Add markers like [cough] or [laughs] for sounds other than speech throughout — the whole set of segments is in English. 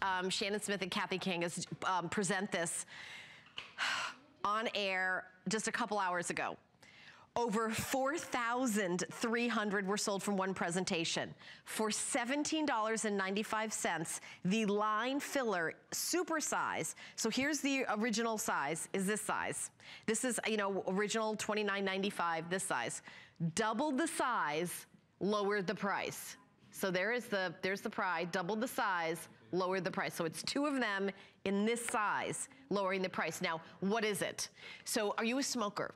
um, Shannon Smith and Kathy Kangas um, present this on air just a couple hours ago. Over 4,300 were sold from one presentation. For $17.95, the line filler super size. So here's the original size, is this size. This is, you know, original $29.95, this size. Doubled the size, lowered the price. So there is the, there's the price, doubled the size, lowered the price. So it's two of them in this size, lowering the price. Now, what is it? So are you a smoker?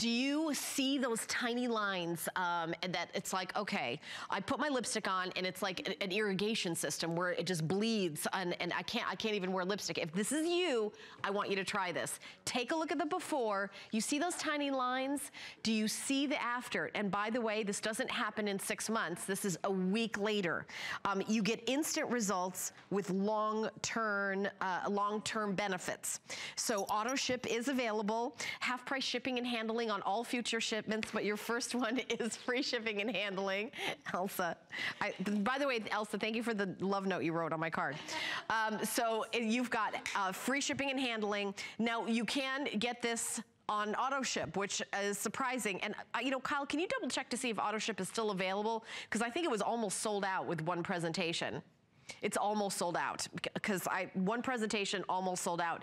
Do you see those tiny lines um, that it's like, okay, I put my lipstick on and it's like an, irrigation system where it just bleeds and, and I can't I can't even wear lipstick. If this is you, I want you to try this. Take a look at the before. You see those tiny lines? Do you see the after? And by the way, this doesn't happen in six months. This is a week later. Um, you get instant results with long-term uh, long-term benefits. So auto ship is available. Half price shipping and handling on all future shipments, but your first one [laughs] is free shipping and handling. Elsa, I, by the way, Elsa, thank you for the love note you wrote on my card. Um, so you've got uh, free shipping and handling. Now you can get this on auto ship, which is surprising. And uh, you know, Kyle, can you double check to see if auto ship is still available? Because I think it was almost sold out with one presentation. It's almost sold out because I one presentation almost sold out.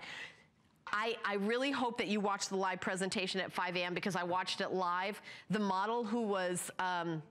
I, I, really hope that you watched the live presentation at 5 a.m. because I watched it live. The model who was, um,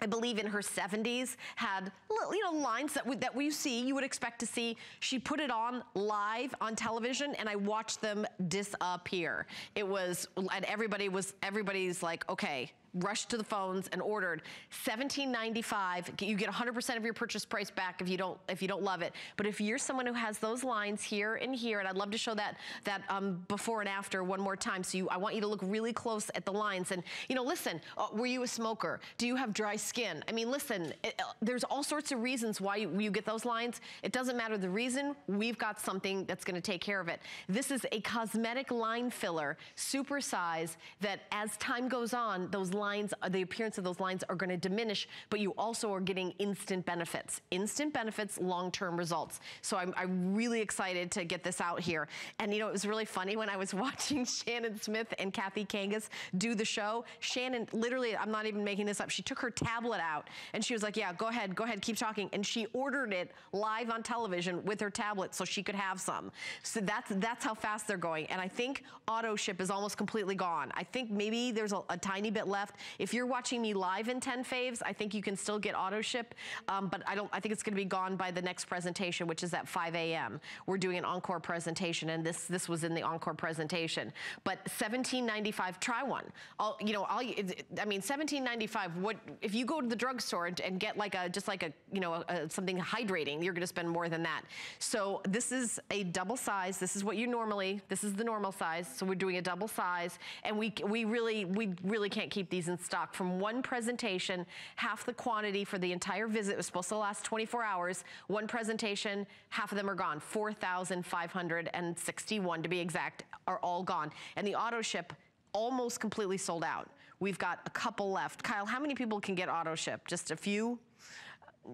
I believe in her 70s, had you know lines that we, that we see, you would expect to see. She put it on live on television, and I watched them disappear. It was, and everybody was, everybody's like, okay, rushed to the phones and ordered $17.95. You get 100% of your purchase price back if you don't if you don't love it. But if you're someone who has those lines here and here, and I'd love to show that that um, before and after one more time. So you, I want you to look really close at the lines. And you know, listen, uh, were you a smoker? Do you have dry skin? I mean, listen, it, uh, there's all sorts of reasons why you, you get those lines. It doesn't matter the reason. We've got something that's going to take care of it. This is a cosmetic line filler, super size, that as time goes on, those lines lines, uh, the appearance of those lines are gonna diminish, but you also are getting instant benefits. Instant benefits, long-term results. So I'm, I'm really excited to get this out here. And you know, it was really funny when I was [laughs] watching Shannon Smith and Kathy Kangas do the show. Shannon, literally, I'm not even making this up, she took her tablet out and she was like, yeah, go ahead, go ahead, keep talking. And she ordered it live on television with her tablet so she could have some. So that's, that's how fast they're going. And I think auto ship is almost completely gone. I think maybe there's a, a tiny bit left. If you're watching me live in 10 faves, I think you can still get auto ship, um, but I don't. I think it's gonna be gone by the next presentation, which is at 5 a.m. We're doing an encore presentation, and this this was in the encore presentation. But 17.95, try one. I'll, you know, I'll, I mean, 17.95. What if you go to the drugstore and, and, get like a just like a you know a, something hydrating? You're gonna spend more than that. So this is a double size. This is what you normally. This is the normal size. So we're doing a double size, and we we really we really can't keep these in stock from one presentation, half the quantity for the entire visit. Was supposed to last 24 hours. One presentation, half of them are gone. 4,561 to be exact are all gone. And the auto ship almost completely sold out. We've got a couple left. Kyle, how many people can get auto ship? Just a few?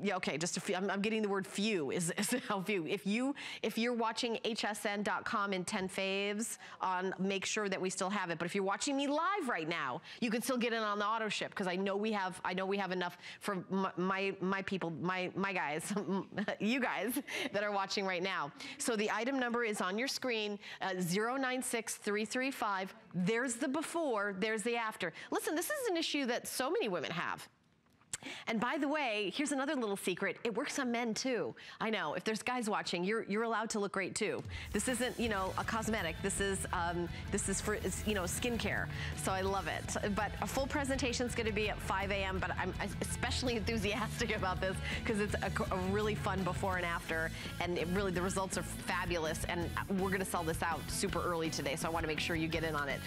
Yeah, okay, just a few, I'm, I'm getting the word few is, is [laughs] how few. If you, if you're watching hsn.com in 10 faves on, make sure that we still have it. But if you're watching me live right now, you can still get in on the auto ship because I know we have, I know we have enough for my, my, my people, my, my guys, [laughs] you guys that are watching right now. So the item number is on your screen, uh, 096335. There's the before, there's the after. Listen, this is an issue that so many women have. And by the way, here's another little secret. It works on men too. I know, if there's guys watching, you're, you're allowed to look great too. This isn't, you know, a cosmetic. This is, um, this is for, you know, skincare. So I love it. But a full presentation is gonna be at 5 a.m., but I'm especially enthusiastic [laughs] about this because it's a, a, really fun before and after. And it really, the results are fabulous. And we're gonna sell this out super early today. So I wanna make sure you get in on it.